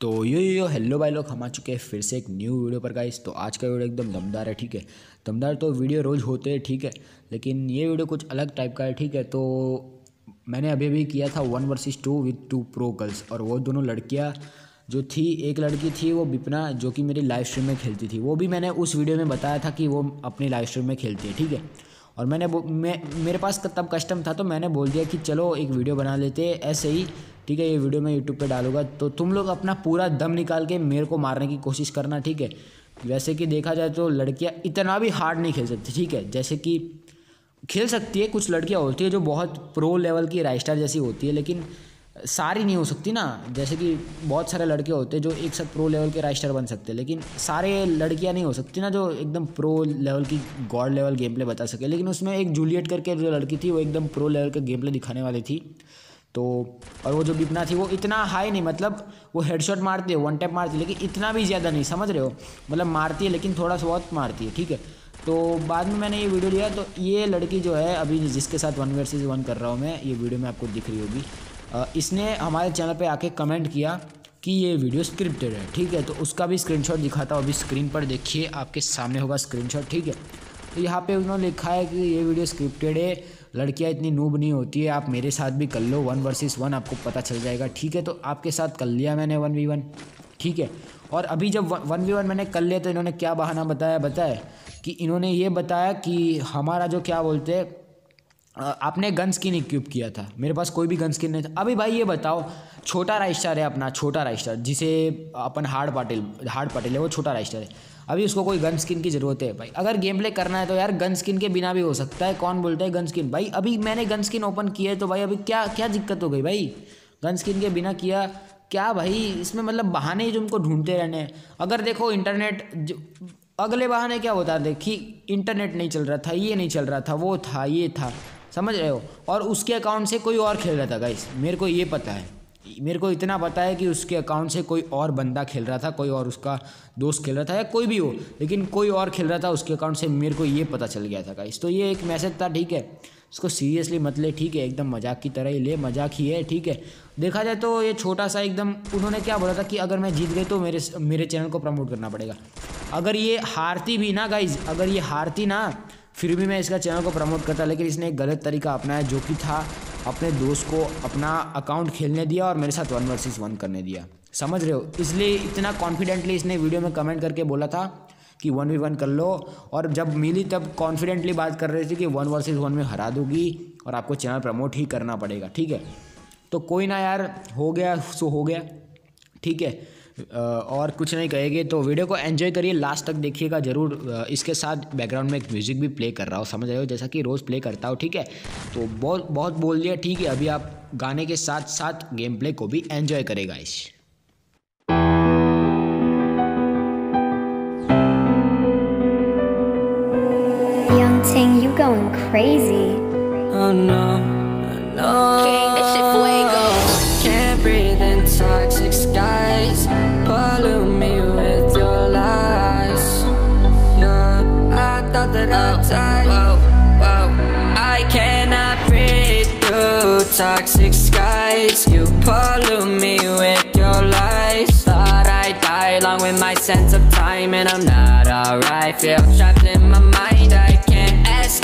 तो यो यो हेलो भाई लोग, हम आ चुके हैं फिर से एक न्यू वीडियो पर गाइस तो आज का वीडियो एकदम दमदार है, ठीक है? दमदार तो वीडियो रोज़ होते हैं, ठीक है? लेकिन ये वीडियो कुछ अलग टाइप का है, ठीक है? तो मैंने अभी अभी किया था one versus two with two pro girls और वो दोनों लड़कियाँ, जो थी, एक लड़की थी, वो बिपना, जो कि मेरी लाइव स्ट्रीम में खेलती थी. वो भी मैंने उस वीडियो में बताया था कि वो अपनी लाइव स्ट्रीम में खेलती है, ठीक है? और मैंने मैं, मेरे पास तब कस्टम था तो मैंने बोल दिया कि चलो एक वीडियो बना लेते ऐसे ही ठीक है, ये वीडियो मैं यूट्यूब पे डालूँगा। तो तुम लोग अपना पूरा दम निकाल के मेरे को मारने की कोशिश करना, ठीक है? वैसे कि देखा जाए तो लड़कियाँ इतना भी हार्ड नहीं खेल सकती, ठीक है? जैसे कि खेल सकती है, कुछ लड़कियाँ होती है जो बहुत प्रो लेवल की राइस्टार जैसी होती है, लेकिन सारी नहीं हो सकती ना। जैसे कि बहुत सारे लड़के होते हैं जो एक साथ प्रो लेवल के राइस्टर बन सकते हैं, लेकिन सारे लड़कियाँ नहीं हो सकती ना जो एकदम प्रो लेवल की गॉड लेवल गेम प्ले बता सके। लेकिन उसमें एक जूलियट करके जो लड़की थी, वो एकदम प्रो लेवल का गेम प्ले दिखाने वाली थी। तो और वो जो बिपना थी, वो इतना हाई नहीं मतलब वो हेडशॉट मारती है वन टैप मारती है, लेकिन इतना भी ज़्यादा नहीं, समझ रहे हो? मतलब मारती है, लेकिन थोड़ा सा बहुत मारती है, ठीक है? तो बाद में मैंने ये वीडियो लिया तो ये लड़की जो है, अभी जिसके साथ वन वर्सेज वन कर रहा हूँ मैं, ये वीडियो में आपको दिख रही होगी। इसने हमारे चैनल पर आके कमेंट किया कि ये वीडियो स्क्रिप्टेड है, ठीक है? तो उसका भी स्क्रीनशॉट दिखाता हूँ, अभी स्क्रीन पर देखिए, आपके सामने होगा स्क्रीनशॉट ठीक है? तो यहाँ पे उन्होंने लिखा है कि ये वीडियो स्क्रिप्टेड है लड़कियाँ इतनी नूब नहीं होती है, आप मेरे साथ भी कर लो वन वर्सेस वन आपको पता चल जाएगा, ठीक है? तो आपके साथ कर लिया मैंने वन वी वन ठीक है? और अभी जब वन वी वन मैंने कर लिया तो इन्होंने क्या बहाना बताया बताया कि इन्होंने ये बताया कि हमारा जो क्या बोलते हैं आपने गन स्किन इक्विप किया था, मेरे पास कोई भी गन स्किन नहीं था। अभी भाई ये बताओ, छोटा राइस्टार है अपना, छोटा राइस्टार जिसे अपन हार्ड पाटिल हार्ड पाटिल है, वो छोटा राइस्टार है। अभी उसको कोई गन स्किन की ज़रूरत है भाई। अगर गेम प्ले करना है तो यार गन स्किन के बिना भी हो सकता है। कौन बोलता है गन स्किन भाई, अभी मैंने गन स्किन ओपन किया है तो भाई अभी क्या क्या दिक्कत हो गई भाई? गन स्किन के बिना किया, क्या भाई? इसमें मतलब बहाने ही तुमको ढूंढते रहने अगर देखो इंटरनेट अगले बहाने क्या होता है? देखी इंटरनेट नहीं चल रहा था, ये नहीं चल रहा था, वो था, ये था। समझ रहे हो? और उसके अकाउंट से कोई और खेल रहा था गाइस मेरे को ये पता है। मेरे को इतना पता है कि उसके अकाउंट से कोई और बंदा खेल रहा था, कोई और उसका दोस्त खेल रहा था या कोई भी हो, लेकिन कोई और खेल रहा था, उसके अकाउंट से मेरे को ये पता चल गया था गाइस तो ये एक मैसेज था, ठीक है। इसको सीरियसली मत ले, ठीक है, एकदम मज़ाक की तरह ही ले, मज़ाक ही है, ठीक है। देखा जाए तो ये छोटा सा एकदम, उन्होंने क्या बोला था कि अगर मैं जीत गई तो मेरे मेरे चैनल को प्रमोट करना पड़ेगा। अगर ये हारती भी ना गाइज़ अगर ये हारती ना, फिर भी मैं इसका चैनल को प्रमोट करता, लेकिन इसने एक गलत तरीका अपनाया जो कि था अपने दोस्त को अपना अकाउंट खेलने दिया और मेरे साथ वन वर्सेस वन करने दिया। समझ रहे हो? इसलिए इतना कॉन्फिडेंटली इसने वीडियो में कमेंट करके बोला था कि वन वी वन कर लो और जब मिली तब कॉन्फिडेंटली बात कर रही थी कि वन वर्सेस वन में हरा दूँगी और आपको चैनल प्रमोट ही करना पड़ेगा, ठीक है? तो कोई ना यार, हो गया, सो हो गया, ठीक है? और कुछ नहीं कहेंगे तो वीडियो को एंजॉय करिए लास्ट तक देखिएगा ज़रूर इसके साथ बैकग्राउंड में एक म्यूज़िक भी प्ले कर रहा हूँ समझ रहे हो जैसा कि रोज़ प्ले करता हूँ ठीक है तो बहुत बहुत बोल दिया ठीक है अभी आप गाने के साथ साथ गेम प्ले को भी एंजॉय करेगा इस Young Ting, you going crazy. Oh no, no. King, this shit fuego. Toxic skies. You pollute me with your lies. Thought I'd die along with my sense of time, and I'm not alright. Feel trapped in my mind. I can't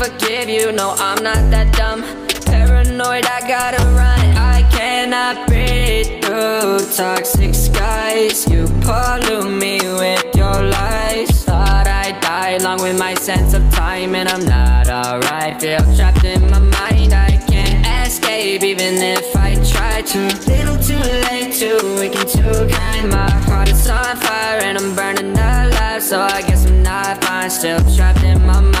Forgive you, no, I'm not that dumb. Paranoid, I gotta run. I cannot breathe through toxic skies. You pollute me with your lies. Thought I'd die along with my sense of time, and I'm not alright. Feel trapped in my mind, I can't escape, even if I try to. Little too late, too weak and too kind My heart is on fire and I'm burning alive So I guess I'm not fine, still trapped in my mind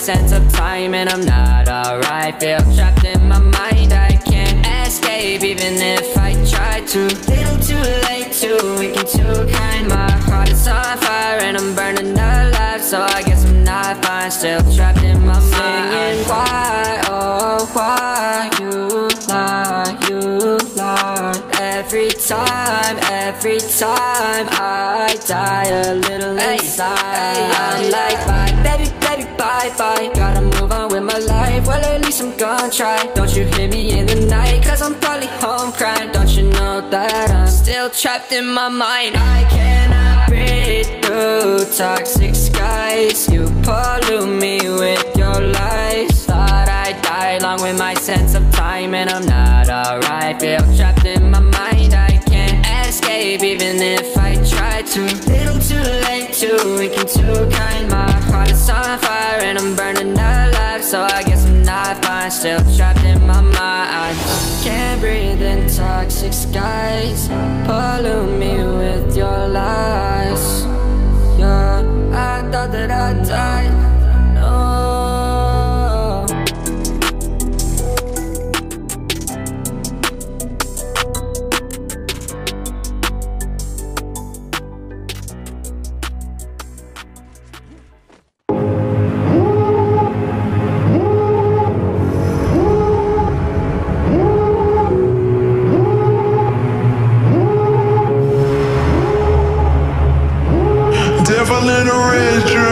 sense of time And I'm not alright. Feel trapped in my mind I can't escape. Even if I try to Little too late, too weak and too kind My heart is on fire and I'm burning alive. So I guess I'm not fine Still trapped in my mind. Singing why, oh why You lie, you lie. Every time, every time I die a little inside. I'm like bye, baby, bye Gotta move on with my life, well at least I'm gonna try. Don't you hear me in the night, cause I'm probably home crying. Don't you know that I'm still trapped in my mind? I cannot breathe through toxic skies. You pollute me with your lies. Thought I'd die along with my sense of time And I'm not alright, feel trapped still trapped in my mind. Can't breathe in toxic skies. Pollute me with your lies. Yeah, I thought that I'd die and red